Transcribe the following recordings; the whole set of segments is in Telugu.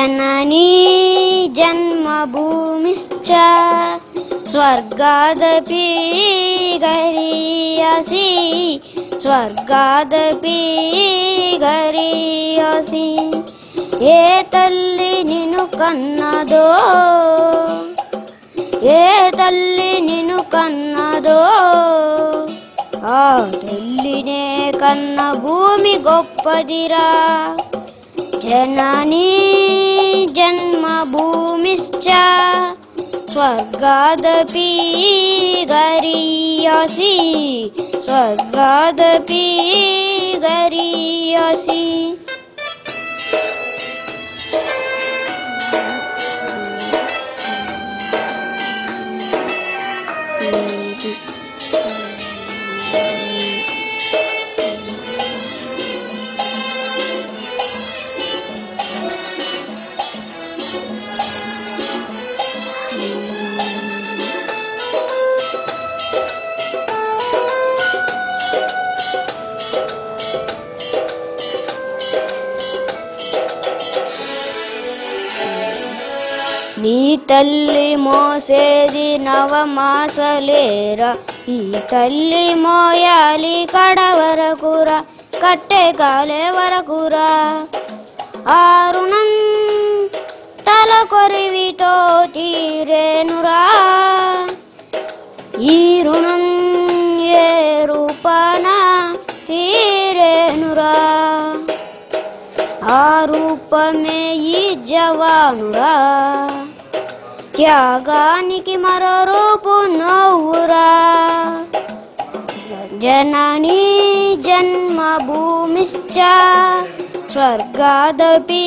जननी जन्मभूमिश्च स्वर्गादपि गरीयसि స్వర్గాదపి గరీయసి ఏ తల్లి నిన్ను కన్నదో ఏ తల్లి నిన్ను కన్నదో ఆ తల్లినే కన్న భూమి గొప్పదిరా जननी जन्मभूमिश्च स्वर्गादपि गरीयसि स्वर्गादपि गरीयसि। నీ తల్లి మోసేది నవమాసలేరా? ఈ తల్లి మోయాలి కడ వరకురా కట్టె కాలే వరకురా. ఆ రుణం తల కొరివితో తీరేనురా. ఈ రుణం ఏ రూపాన తీరేనురా? ఆ రూపమే ఈ జవానురా త్యాగానికి మరో రూపు నవ్వురా జననీ జన్మభూమిశ్చ స్వర్గాదపి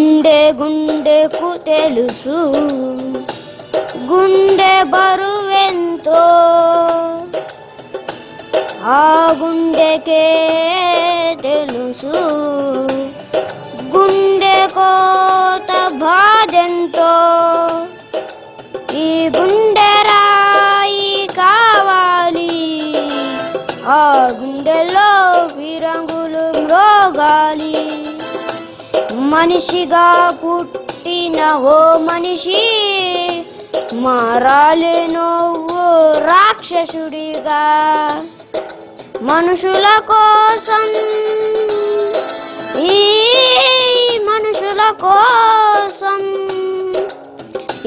గుండె గుండెకు తెలుసు. గుండె బరువెంతో ఆ గుండెకే తెలుసు. గుండె కోత బాధెంతో ఈ గుండె రాయి కావాలి. ఆ గుండెలో మనిషిగా పుట్టిన ఓ మనిషి మారాలి నువ్వు రాక్షసుడిగా మనుషుల కోసం ఈ మనుషుల కోసం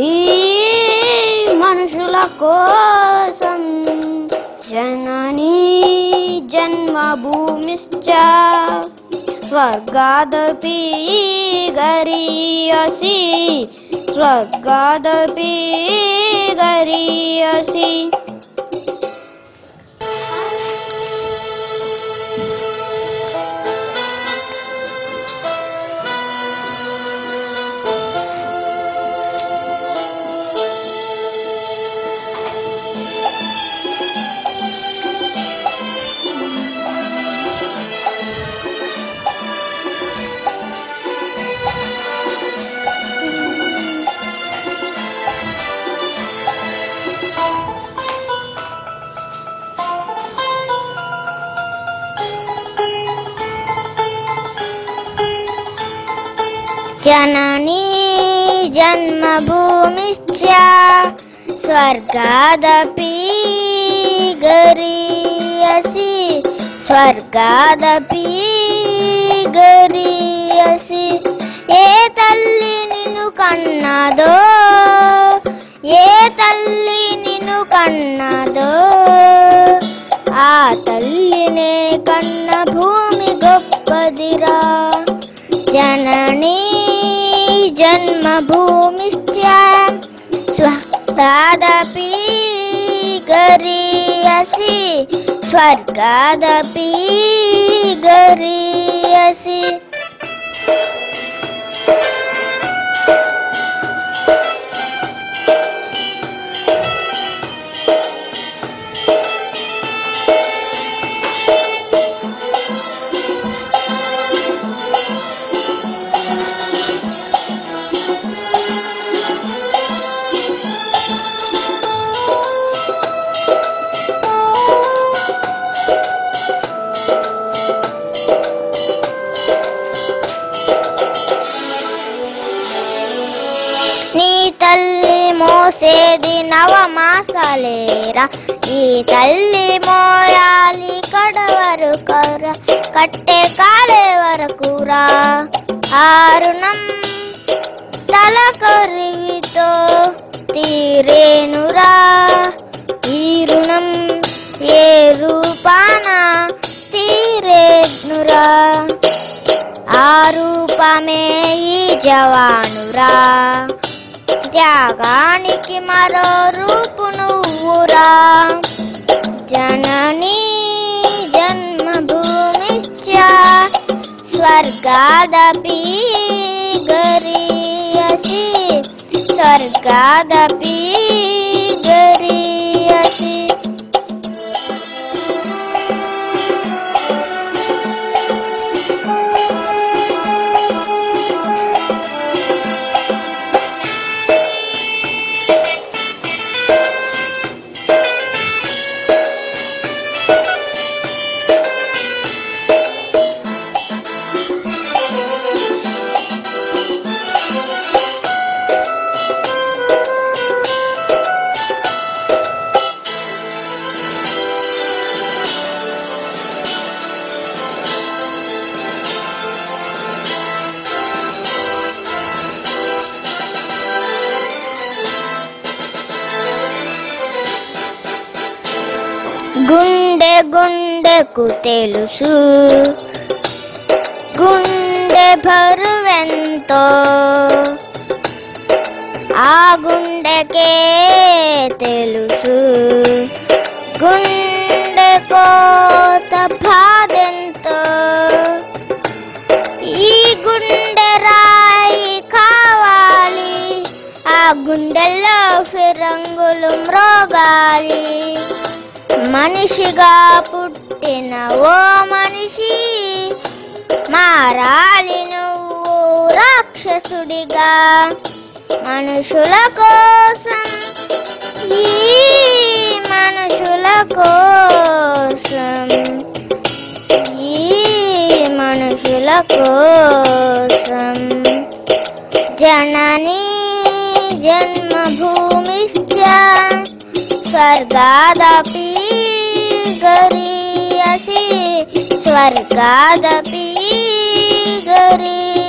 ఈ మనుషుల కోసం జననీ జన్మభూమిశ్చ स्वर्गादपि गरीयसि। स्वर्गादपि गरीयसि। जननी जन्मभूमिश्च स्वर्गादपि गरीयसि స్వర్గాదపి గరీయసి ఏ తల్లి నిన్ను కన్నదో ఏ తల్లి నిన్ను కన్నదో ఆ తల్లినే కన్న భూమి గొప్పదిరా జననీ జన్మభూమిశ్చ స్వదాదపి గరీయసి స్వర్గాదపి గరీయసి ఈ తల్లి మోయాలి కడవరు కర కట్టే కాలే వరకురా ఆరుణం తల కరివితో తీరేనురా ఈ రుణం ఏ రూపాన తీరేనురా ఆ రూపమే ఈ జవానురా త్యాగానికి మరో రూపు నువ్వు पुरा। जननी जन्मभूमिश्च स्वर्गादपि गरीयसि। स्वर्गादपि గుండె గుండెకు తెలుసు. గుండె బరువెంతో? ఆ గుండెకే తెలుసు. గుండె కోత బాధెంతో? ఈ గుండె రాయి కావాలి. ఆ గుండెల్లో ఫిరంగులు మ్రోగాలి. మనిషిగా పుట్టిన ఓ మనిషి మారాలి నువ్వు రాక్షసుడిగా. మనుషుల కోసం ఈ మనుషుల కోసం ఈ మనుషుల కోసం. జననీ జన్మభూమి स्वर्गादपि गरी असे स्वर्गादपि गरी